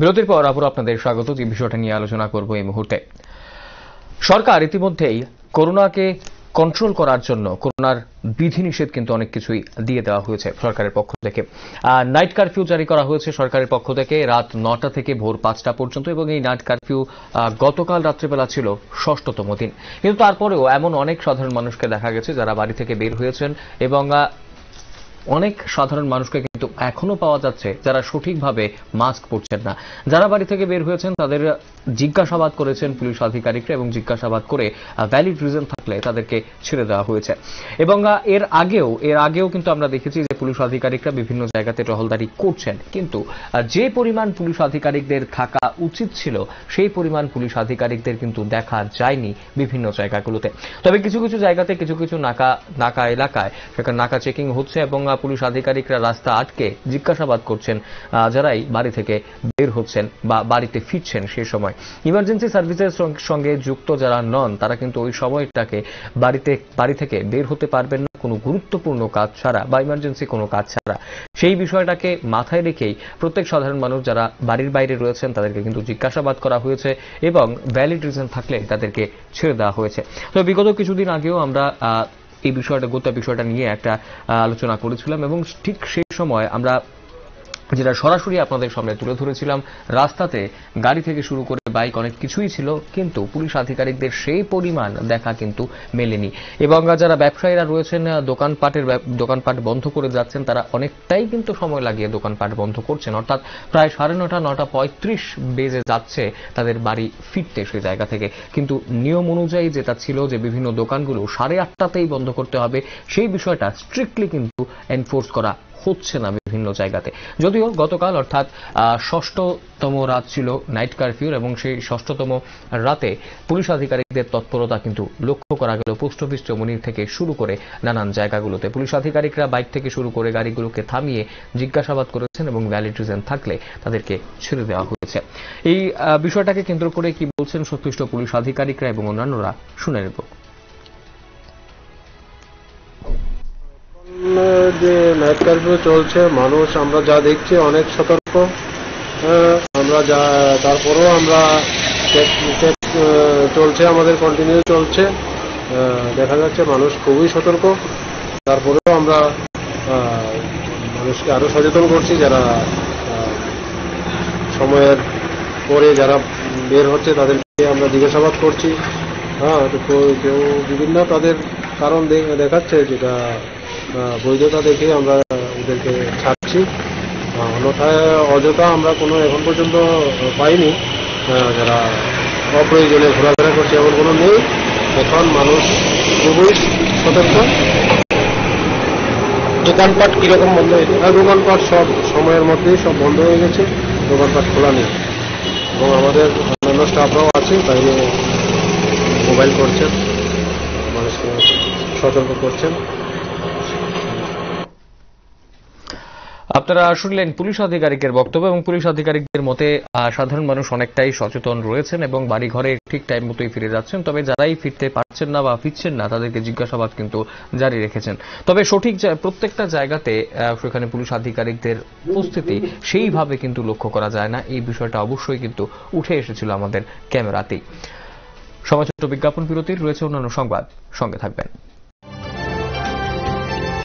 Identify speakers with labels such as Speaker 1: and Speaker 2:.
Speaker 1: বিরতির পর আবার আপনাদের স্বাগত। যে বিষয়টা নিয়ে আলোচনা করব এই মুহূর্তে। সরকার ইতিমধ্যেই করোনাকে কন্ট্রোল করার জন্য করোনার বিধিনিষেধ কিন্তু অনেক কিছুই দিয়ে দেওয়া হয়েছে সরকারের পক্ষ থেকে। নাইট কারফিউ জারি করা হয়েছে সরকারের পক্ষ থেকে রাত নটা থেকে ভোর পাঁচটা পর্যন্ত এবং এই নাইট কারফিউ গতকাল রাত্রেবেলা ছিল ষষ্ঠতম দিন। কিন্তু তারপরেও এমন অনেক সাধারণ মানুষকে দেখা গেছে যারা বাড়ি থেকে বের হয়েছেন এবং অনেক সাধারণ মানুষকে কিন্তু এখনও পাওয়া যাচ্ছে যারা সঠিকভাবে মাস্ক পরছেন না। যারা বাড়ি থেকে বের হয়েছেন, তাদের জিজ্ঞাসাবাদ করেছেন পুলিশ আধিকারিকরা এবং জিজ্ঞাসাবাদ করে ভ্যালিড রিজন থাকলে তাদেরকে ছেড়ে দেওয়া হয়েছে। এবং এর আগেও এর আগেও কিন্তু আমরা দেখেছি যে পুলিশ আধিকারিকরা বিভিন্ন জায়গাতে টহলদারি করছেন। কিন্তু যে পরিমাণ পুলিশ আধিকারিকদের থাকা উচিত ছিল, সেই পরিমাণ পুলিশ আধিকারিকদের কিন্তু দেখা যায়নি বিভিন্ন জায়গাগুলোতে। তবে কিছু কিছু জায়গাতে, কিছু কিছু নাকা নাকা এলাকায়, সেখানে নাকা চেকিং হচ্ছে এবং পুলিশ আধিকারিকরা রাস্তা আটকে জিজ্ঞাসাবাদ করছেন যারাই বাড়ি থেকে বের হচ্ছেন বা বাড়িতে ফিরছেন সেই সময়। ইমার্জেন্সি সার্ভিসের সঙ্গে যুক্ত যারা নন, তারা কিন্তু ওই সময়টাকে বাড়িতে, বাড়ি থেকে বের হতে পারবেন না। কোনো গুরুত্বপূর্ণ কাজ ছাড়া বা ইমার্জেন্সি কোনো কাজ ছাড়া। সেই বিষয়টাকে মাথায় রেখেই প্রত্যেক সাধারণ মানুষ যারা বাড়ির বাইরে রয়েছেন, তাদেরকে কিন্তু জিজ্ঞাসাবাদ করা হয়েছে এবং ভ্যালিড রিজন থাকলে তাদেরকে ছেড়ে দেওয়া হয়েছে। তো বিগত কিছুদিন আগেও আমরা এই বিষয়টা, গোটা বিষয়টা নিয়ে একটা আলোচনা করেছিলাম এবং ঠিক সেই সময় আমরা যেটা সরাসরি আপনাদের সামনে তুলে ধরেছিলাম, রাস্তাতে গাড়ি থেকে শুরু করে বাইক অনেক কিছুই ছিল, কিন্তু পুলিশ আধিকারিকদের সেই পরিমাণ দেখা কিন্তু মেলেনি। এবং যারা ব্যবসায়ীরা রয়েছেন, দোকানপাটের দোকানপাট বন্ধ করে যাচ্ছেন, তারা অনেকটাই কিন্তু সময় লাগিয়ে দোকানপাট বন্ধ করছেন। অর্থাৎ প্রায় সাড়ে নটা নটা পঁয়ত্রিশ বেজে যাচ্ছে তাদের বাড়ি ফিরতে সেই জায়গা থেকে। কিন্তু নিয়ম অনুযায়ী যেটা ছিল যে বিভিন্ন দোকানগুলো সাড়ে আটটাতেই বন্ধ করতে হবে, সেই বিষয়টা স্ট্রিক্টলি কিন্তু এনফোর্স করা হচ্ছে না বিভিন্ন জায়গাতে। যদিও গতকাল অর্থাৎ ষষ্ঠতম রাত ছিল নাইট কারফিউর এবং সেই ষষ্ঠতম রাতে পুলিশ আধিকারিকদের তৎপরতা কিন্তু লক্ষ্য করা গেল পোস্ট অফিস চমনির থেকে শুরু করে নানান জায়গাগুলোতে। পুলিশ আধিকারিকরা বাইক থেকে শুরু করে গাড়িগুলোকে থামিয়ে জিজ্ঞাসাবাদ করেছেন এবং ভ্যালিড রিজন থাকলে তাদেরকে ছেড়ে দেওয়া হয়েছে। এই বিষয়টাকে কেন্দ্র করে কি বলছেন সংশ্লিষ্ট পুলিশ আধিকারিকরা এবং অন্যান্যরা শুনে নেব।
Speaker 2: যে নাইট কারফিউ চলছে, মানুষ আমরা যা দেখছি অনেক সতর্ক। আমরা যা, তারপরেও আমরা চলছে, আমাদের কন্টিনিউ চলছে। দেখা যাচ্ছে মানুষ খুবই সতর্ক। তারপরেও আমরা মানুষকে আরও সচেতন করছি যারা সময়ের পরে যারা বের হচ্ছে তাদেরকে আমরা জিজ্ঞাসাবাদ করছি। হ্যাঁ তো কেউ- বিভিন্ন তাদের কারণ দেখাচ্ছে যেটা বৈধতা দেখে আমরা ওদেরকে ছাড়ছি। অন্যথায় অযথা আমরা কোনো এখন পর্যন্ত পাইনি। যারা অপ্রয়োজনে ঘোরাফেরা করছে এমন কোনো নেই। এখন মানুষ খুবই সতর্ক। দোকানপাট কীরকম বন্ধ হয়েছে দোকানপাট সব সময়ের মধ্যেই সব বন্ধ হয়ে গেছে। দোকানপাট খোলা নেই। এবং আমাদের অন্যান্য স্টাফরাও আছে বাইরে মোবাইল করছেন। মানুষকে সতর্ক করছেন।
Speaker 1: আপনারা শুনলেন পুলিশ আধিকারিকের বক্তব্য এবং পুলিশ আধিকারিকদের মতে সাধারণ মানুষ অনেকটাই সচেতন রয়েছেন এবং বাড়ি ঘরে ঠিক টাইম মতোই ফিরে যাচ্ছেন। তবে যারাই ফিরতে পারছেন না বা ফিরছেন না, তাদেরকে জিজ্ঞাসাবাদ কিন্তু জারি রেখেছেন। তবে সঠিক প্রত্যেকটা জায়গাতে সেখানে পুলিশ আধিকারিকদের উপস্থিতি সেইভাবে কিন্তু লক্ষ্য করা যায় না। এই বিষয়টা অবশ্যই কিন্তু উঠে এসেছিল আমাদের ক্যামেরাতেই। ছোট্ট বিজ্ঞাপন বিরতির রয়েছে অন্যান্য সংবাদ। সঙ্গে থাকবেন।